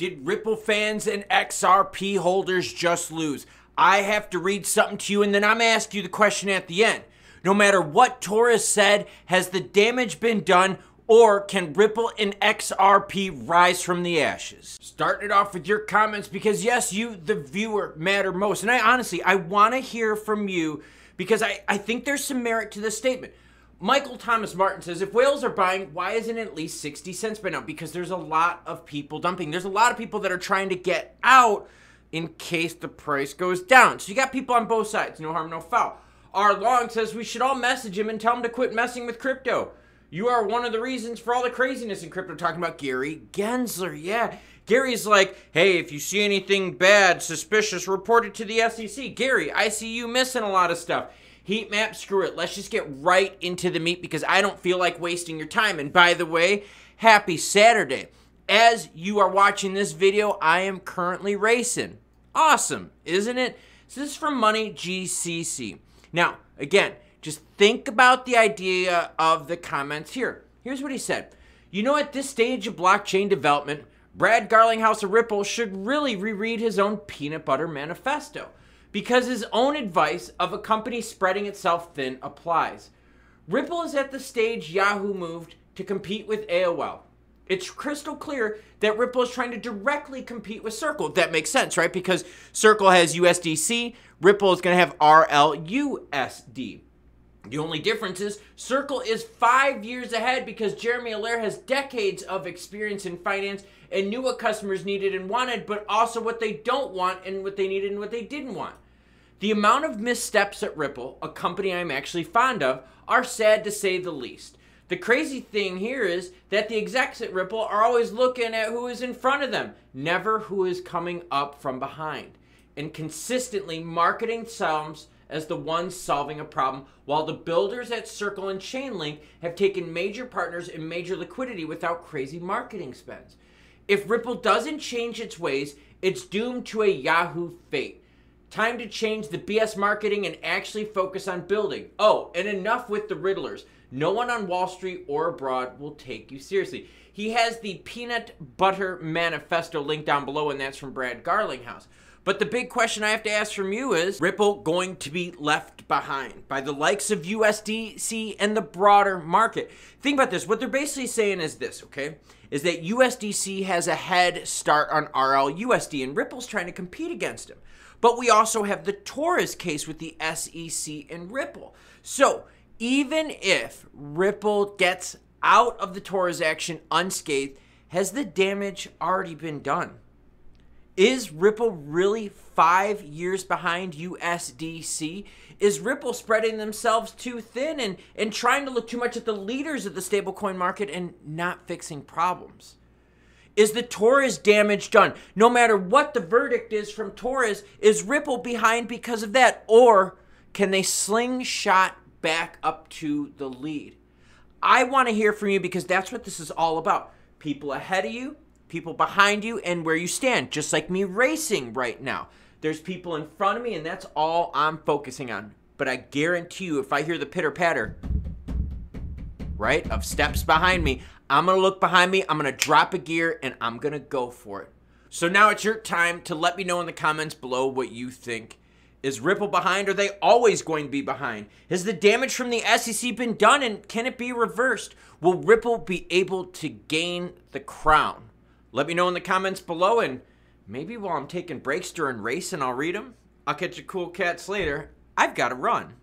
Did Ripple fans and XRP holders just lose? I have to read something to you and then I'm ask you the question at the end. No matter what Torres said, has the damage been done or can Ripple and XRP rise from the ashes? Starting it off with your comments because yes, you, the viewer, matter most. And I honestly, I want to hear from you because I, I think there's some merit to this statement. Michael Thomas Martin says, if whales are buying, why isn't it at least 60 cents by now? Because there's a lot of people dumping. There's a lot of people that are trying to get out in case the price goes down. So you got people on both sides. No harm, no foul. R. Long says we should all message him and tell him to quit messing with crypto. You are one of the reasons for all the craziness in crypto. Talking about Gary Gensler. Yeah. Gary's like, hey, if you see anything bad, suspicious, report it to the SEC. Gary, I see you missing a lot of stuff. Heat map, screw it. Let's just get right into the meat because I don't feel like wasting your time. And by the way, happy Saturday. As you are watching this video, I am currently racing. Awesome, isn't it? So this is from Money GCC. Now, again, just think about the idea of the comments here. Here's what he said. You know, at this stage of blockchain development, Brad Garlinghouse of Ripple should really reread his own peanut butter manifesto because his own advice of a company spreading itself thin applies. Ripple is at the stage Yahoo moved to compete with AOL. It's crystal clear that Ripple is trying to directly compete with Circle. That makes sense, right? Because Circle has USDC, Ripple is going to have RLUSD. The only difference is Circle is five years ahead because Jeremy Allaire has decades of experience in finance and knew what customers needed and wanted, but also what they don't want and what they needed and what they didn't want. The amount of missteps at Ripple, a company I'm actually fond of, are sad to say the least. The crazy thing here is that the execs at Ripple are always looking at who is in front of them, never who is coming up from behind, and consistently marketing themselves as the ones solving a problem, while the builders at Circle and Chainlink have taken major partners and major liquidity without crazy marketing spends. If Ripple doesn't change its ways, it's doomed to a Yahoo fate. Time to change the BS marketing and actually focus on building. Oh, and enough with the riddlers. No one on Wall Street or abroad will take you seriously. He has the peanut butter manifesto link down below, and that's from Brad Garlinghouse. But the big question I have to ask from you is Ripple going to be left behind by the likes of USDC and the broader market? Think about this. What they're basically saying is this, okay? Is that USDC has a head start on RLUSD and Ripple's trying to compete against him. But we also have the Torres case with the SEC and Ripple. So even if Ripple gets out of the Torres action unscathed, has the damage already been done? Is Ripple really five years behind USDC? Is Ripple spreading themselves too thin and, and trying to look too much at the leaders of the stablecoin market and not fixing problems? Is the Torres damage done? No matter what the verdict is from Torres, is Ripple behind because of that? Or can they slingshot back up to the lead? I want to hear from you because that's what this is all about. People ahead of you, people behind you, and where you stand, just like me racing right now. There's people in front of me, and that's all I'm focusing on. But I guarantee you, if I hear the pitter patter, right, of steps behind me, I'm to look behind me, I'm to drop a gear, and I'm to go for it. So now it's your time to let me know in the comments below what you think. Is Ripple behind? Are they always going to be behind? Has the damage from the SEC been done and can it be reversed? Will Ripple be able to gain the crown? Let me know in the comments below, and maybe while I'm taking breaks during racing, I'll read them. I'll catch you cool cats later. I've got to run.